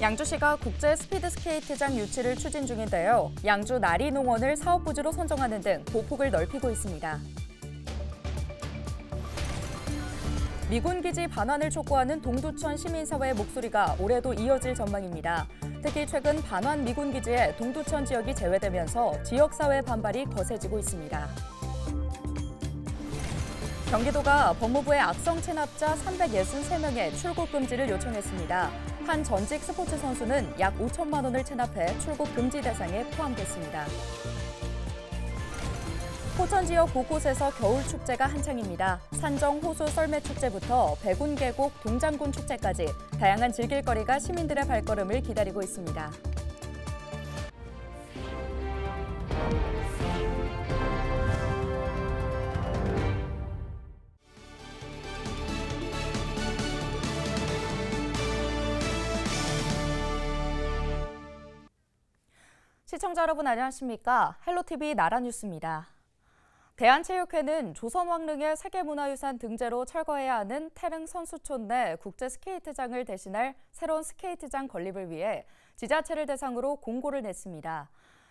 양주시가 국제 스피드 스케이트장 유치를 추진 중인데요. 양주 나리농원을 사업 부지로 선정하는 등 보폭을 넓히고 있습니다. 미군 기지 반환을 촉구하는 동두천 시민사회의 목소리가 올해도 이어질 전망입니다. 특히 최근 반환 미군 기지에 동두천 지역이 제외되면서 지역사회 반발이 거세지고 있습니다. 경기도가 법무부의 악성 체납자 363명의 출국 금지를 요청했습니다. 한 전직 스포츠 선수는 약 5천만 원을 체납해 출국 금지 대상에 포함됐습니다. 포천 지역 곳곳에서 겨울 축제가 한창입니다. 산정 호수 썰매 축제부터 백운 계곡 동장군 축제까지 다양한 즐길거리가 시민들의 발걸음을 기다리고 있습니다. 시청자 여러분 안녕하십니까? 헬로티비 나라뉴스입니다. 대한체육회는 조선왕릉의 세계문화유산 등재로 철거해야 하는 태릉 선수촌 내 국제 스케이트장을 대신할 새로운 스케이트장 건립을 위해 지자체를 대상으로 공고를 냈습니다.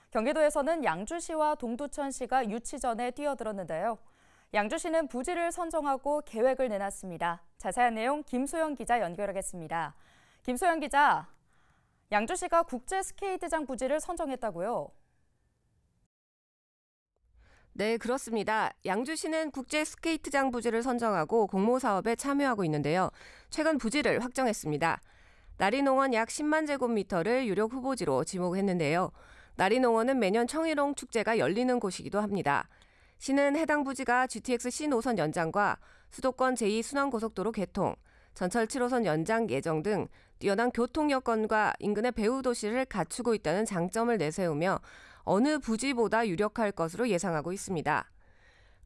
경기도에서는 양주시와 동두천시가 유치전에 뛰어들었는데요. 양주시는 부지를 선정하고 계획을 내놨습니다. 자세한 내용 김소영 기자 연결하겠습니다. 김소영 기자, 양주시가 국제 스케이트장 부지를 선정했다고요? 네, 그렇습니다. 양주시는 국제 스케이트장 부지를 선정하고 공모 사업에 참여하고 있는데요. 최근 부지를 확정했습니다. 나리농원 약 10만 제곱미터를 유력 후보지로 지목했는데요. 나리농원은 매년 청일홍 축제가 열리는 곳이기도 합니다. 시는 해당 부지가 GTX C 노선 연장과 수도권 제2순환고속도로 개통, 전철 7호선 연장 예정 등 뛰어난 교통 여건과 인근의 배후 도시를 갖추고 있다는 장점을 내세우며 어느 부지보다 유력할 것으로 예상하고 있습니다.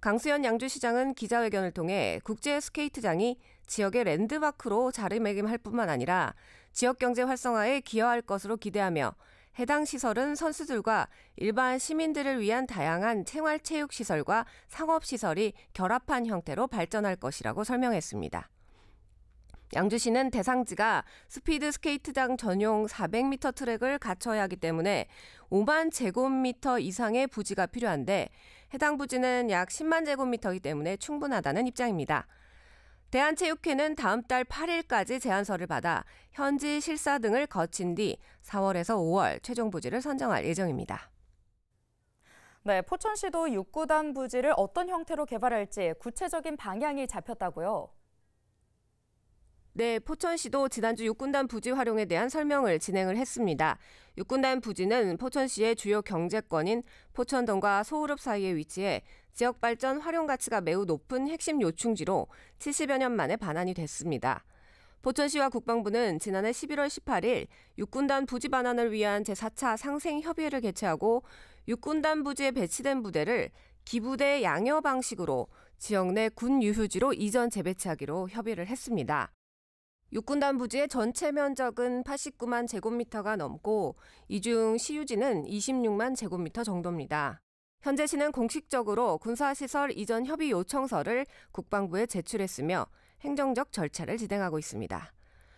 강수현 양주시장은 기자회견을 통해 국제 스케이트장이 지역의 랜드마크로 자리매김할 뿐만 아니라 지역 경제 활성화에 기여할 것으로 기대하며 해당 시설은 선수들과 일반 시민들을 위한 다양한 생활체육시설과 상업시설이 결합한 형태로 발전할 것이라고 설명했습니다. 양주시는 대상지가 스피드 스케이트장 전용 400m 트랙을 갖춰야 하기 때문에 5만 제곱미터 이상의 부지가 필요한데 해당 부지는 약 10만 제곱미터이기 때문에 충분하다는 입장입니다. 대한체육회는 다음 달 8일까지 제안서를 받아 현지 실사 등을 거친 뒤 4월에서 5월 최종 부지를 선정할 예정입니다. 네, 포천시도 6구단 부지를 어떤 형태로 개발할지 구체적인 방향이 잡혔다고요. 네, 포천시도 지난주 육군단 부지 활용에 대한 설명을 진행을 했습니다. 육군단 부지는 포천시의 주요 경제권인 포천동과 소우릅 사이에 위치해 지역 발전 활용 가치가 매우 높은 핵심 요충지로 70여 년 만에 반환이 됐습니다. 포천시와 국방부는 지난해 11월 18일 육군단 부지 반환을 위한 제4차 상생 협의회를 개최하고 육군단 부지에 배치된 부대를 기부대 양여 방식으로 지역 내 군 유휴지로 이전 재배치하기로 협의를 했습니다. 육군단 부지의 전체 면적은 89만 제곱미터가 넘고 이 중 시유지는 26만 제곱미터 정도입니다. 현재 시는 공식적으로 군사시설 이전 협의 요청서를 국방부에 제출했으며 행정적 절차를 진행하고 있습니다.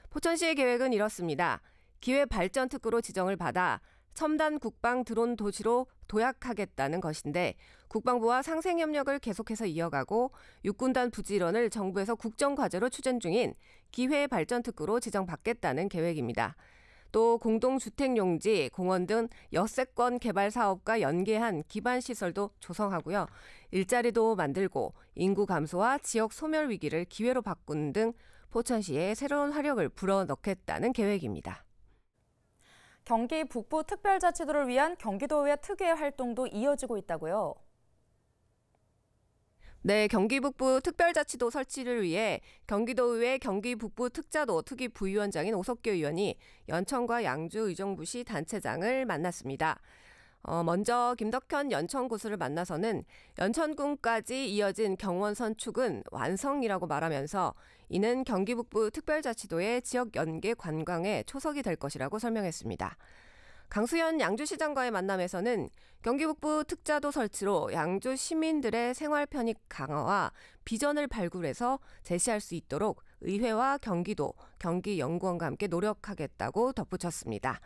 포천시의 계획은 이렇습니다. 기회 발전 특구로 지정을 받아 첨단 국방 드론 도시로 도약하겠다는 것인데 국방부와 상생 협력을 계속해서 이어가고 육군단 부지런을 정부에서 국정 과제로 추진 중인 기회 발전 특구로 지정받겠다는 계획입니다. 또 공동주택용지, 공원 등 여세권 개발 사업과 연계한 기반 시설도 조성하고요. 일자리도 만들고 인구 감소와 지역 소멸 위기를 기회로 바꾸는 등 포천시에 새로운 화력을 불어넣겠다는 계획입니다. 경기 북부 특별자치도를 위한 경기도의 특유의 활동도 이어지고 있다고요. 네, 경기 북부 특별자치도 설치를 위해 경기도의회 경기 북부 특자도 특위 부위원장인 오석규 의원이 연천과 양주 의정부시 단체장을 만났습니다. 어, 먼저 김덕현 연천구수를 만나서는 연천군까지 이어진 경원선 축은 완성이라고 말하면서 이는 경기 북부 특별자치도의 지역 연계 관광에 초석이 될 것이라고 설명했습니다. 강수현 양주시장과의 만남에서는 경기 북부 특자도 설치로 양주 시민들의 생활 편익 강화와 비전을 발굴해서 제시할 수 있도록 의회와 경기도, 경기연구원과 함께 노력하겠다고 덧붙였습니다.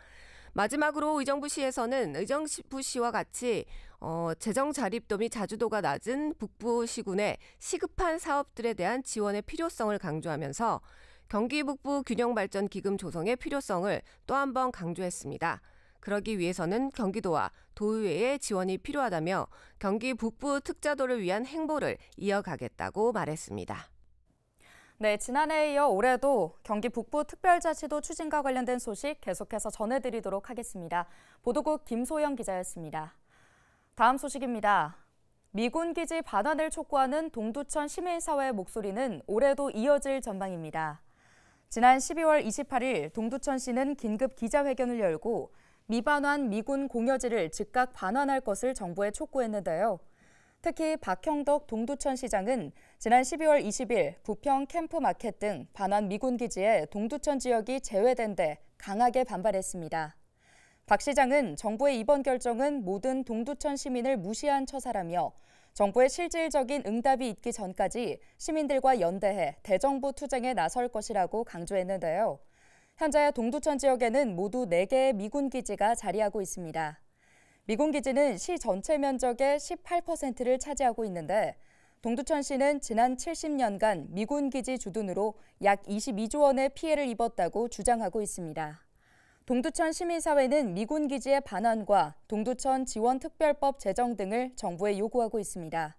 마지막으로 의정부시에서는 의정부시와 같이 어, 재정 자립도 및 자주도가 낮은 북부 시군의 시급한 사업들에 대한 지원의 필요성을 강조하면서 경기 북부 균형 발전 기금 조성의 필요성을 또 한 번 강조했습니다. 그러기 위해서는 경기도와 도의회의 지원이 필요하다며 경기 북부 특자도를 위한 행보를 이어가겠다고 말했습니다. 네, 지난해에 이어 올해도 경기 북부 특별자치도 추진과 관련된 소식 계속해서 전해드리도록 하겠습니다. 보도국 김소영 기자였습니다. 다음 소식입니다. 미군 기지 반환을 촉구하는 동두천 시민사회의 목소리는 올해도 이어질 전망입니다. 지난 12월 28일 동두천시는 긴급 기자회견을 열고 미반환 미군 공여지를 즉각 반환할 것을 정부에 촉구했는데요. 특히 박형덕 동두천 시장은 지난 12월 20일 부평 캠프마켓 등 반환 미군 기지에 동두천 지역이 제외된 데 강하게 반발했습니다. 박 시장은 정부의 이번 결정은 모든 동두천 시민을 무시한 처사라며 정부의 실질적인 응답이 있기 전까지 시민들과 연대해 대정부 투쟁에 나설 것이라고 강조했는데요. 현재 동두천 지역에는 모두 4개의 미군 기지가 자리하고 있습니다. 미군 기지는 시 전체 면적의 18%를 차지하고 있는데 동두천시는 지난 70년간 미군 기지 주둔으로 약 22조 원의 피해를 입었다고 주장하고 있습니다. 동두천 시민사회는 미군 기지의 반환과 동두천 지원특별법 제정 등을 정부에 요구하고 있습니다.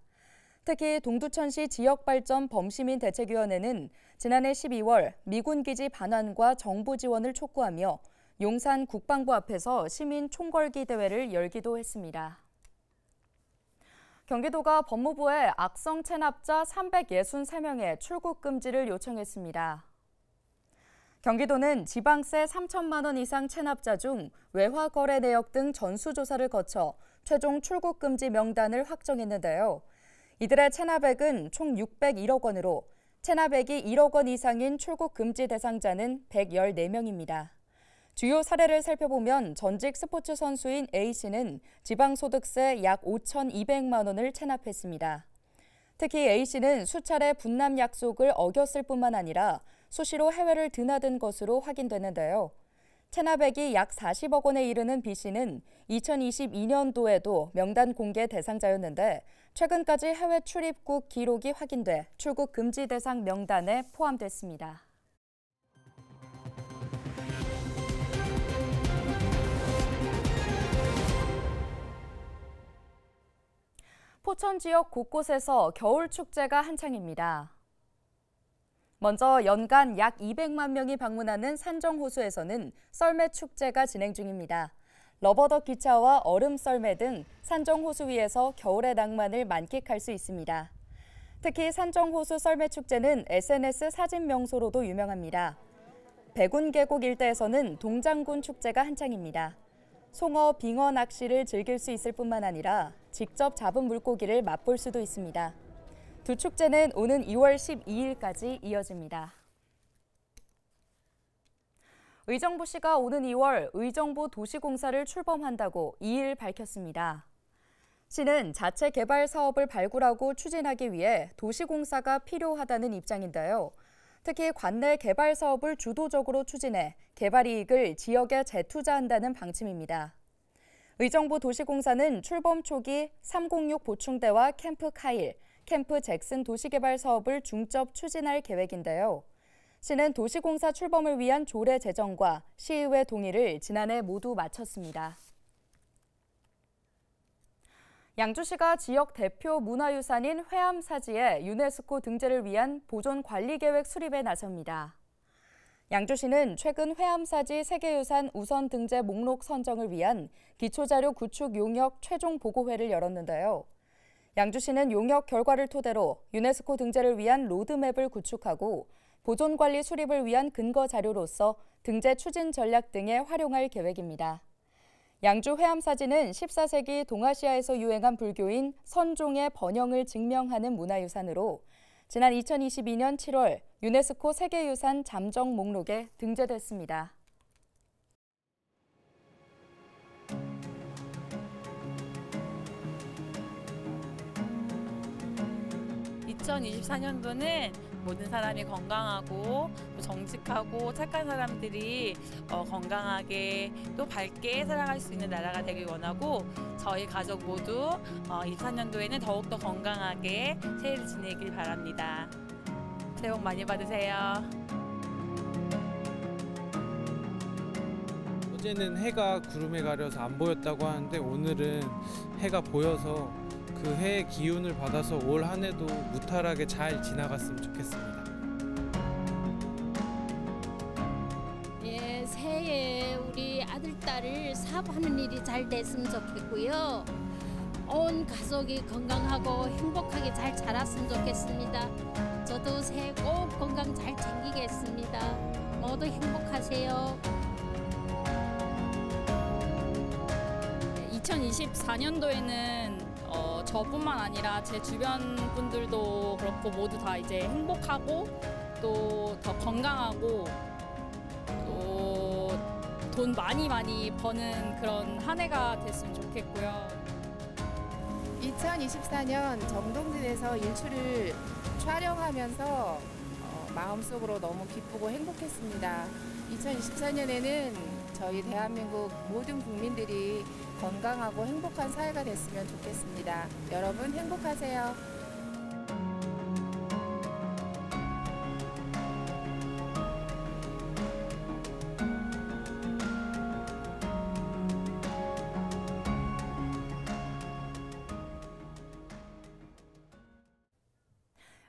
특히 동두천시 지역발전 범시민 대책위원회는 지난해 12월 미군 기지 반환과 정부 지원을 촉구하며 용산 국방부 앞에서 시민 총궐기 대회를 열기도 했습니다. 경기도가 법무부에 악성 체납자 363명의 출국 금지를 요청했습니다. 경기도는 지방세 3천만 원 이상 체납자 중 외화 거래 내역 등 전수조사를 거쳐 최종 출국 금지 명단을 확정했는데요. 이들의 체납액은 총 601억 원으로 체납액이 1억 원 이상인 출국 금지 대상자는 114명입니다. 주요 사례를 살펴보면 전직 스포츠 선수인 A씨는 지방소득세 약 5,200만 원을 체납했습니다. 특히 A씨는 수차례 분남 약속을 어겼을 뿐만 아니라 수시로 해외를 드나든 것으로 확인됐는데요. 체납액이 약 40억 원에 이르는 B씨는 2022년도에도 명단 공개 대상자였는데 최근까지 해외 출입국 기록이 확인돼 출국 금지 대상 명단에 포함됐습니다. 포천 지역 곳곳에서 겨울 축제가 한창입니다. 먼저 연간 약 200만 명이 방문하는 산정호수에서는 썰매 축제가 진행 중입니다. 러버덕 기차와 얼음 썰매 등 산정호수 위에서 겨울의 낭만을 만끽할 수 있습니다. 특히 산정호수 썰매 축제는 SNS 사진 명소로도 유명합니다. 백운 계곡 일대에서는 동장군 축제가 한창입니다. 송어, 빙어 낚시를 즐길 수 있을 뿐만 아니라 직접 잡은 물고기를 맛볼 수도 있습니다. 두 축제는 오는 2월 12일까지 이어집니다. 의정부시가 오는 2월 의정부 도시공사를 출범한다고 2일 밝혔습니다. 시는 자체 개발 사업을 발굴하고 추진하기 위해 도시공사가 필요하다는 입장인데요. 특히 관내 개발 사업을 주도적으로 추진해 개발 이익을 지역에 재투자한다는 방침입니다. 의정부 도시공사는 출범 초기 306 보충대와 캠프 카일, 캠프 잭슨 도시개발 사업을 중점 추진할 계획인데요. 시는 도시공사 출범을 위한 조례 제정과 시의회 동의를 지난해 모두 마쳤습니다. 양주시가 지역 대표 문화유산인 회암사지의 유네스코 등재를 위한 보존 관리 계획 수립에 나섭니다. 양주시는 최근 회암사지 세계유산 우선 등재 목록 선정을 위한 기초자료 구축 용역 최종 보고회를 열었는데요. 양주시는 용역 결과를 토대로 유네스코 등재를 위한 로드맵을 구축하고 보존 관리 수립을 위한 근거 자료로서 등재 추진 전략 등에 활용할 계획입니다. 양주 회암 사진은 14세기 동아시아에서 유행한 불교인 선종의 번영을 증명하는 문화유산으로 지난 2022년 7월 유네스코 세계유산 잠정 목록에 등재됐습니다. 2024년도는 모든 사람이 건강하고 또 정직하고 착한 사람들이 어, 건강하게 또 밝게 살아갈 수 있는 나라가 되길 원하고 저희 가족 모두 어, 24년도에는 더욱더 건강하게 새해를 지내길 바랍니다. 새해 복 많이 받으세요. 어제는 해가 구름에 가려서 안 보였다고 하는데 오늘은 해가 보여서 그 해의 기운을 받아서 올 한 해도 무탈하게 잘 지나갔으면 좋겠습니다. 아들 딸을 사업하는 일이 잘 됐으면 좋겠고요. 온 가족이 건강하고 행복하게 잘 자랐으면 좋겠습니다. 저도 새해 꼭 건강 잘 챙기겠습니다. 모두 행복하세요. 2024년도에는 어, 저뿐만 아니라 제 주변 분들도 그렇고 모두 다 이제 행복하고 또 더 건강하고 또 돈 많이 많이 버는 그런 한 해가 됐으면 좋겠고요. 2024년 정동진에서 일출을 촬영하면서 어, 마음속으로 너무 기쁘고 행복했습니다. 2024년에는 저희 대한민국 모든 국민들이 건강하고 행복한 사회가 됐으면 좋겠습니다. 여러분 행복하세요.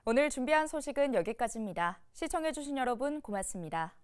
오늘 준비한 소식은 여기까지입니다. 시청해주신 여러분 고맙습니다.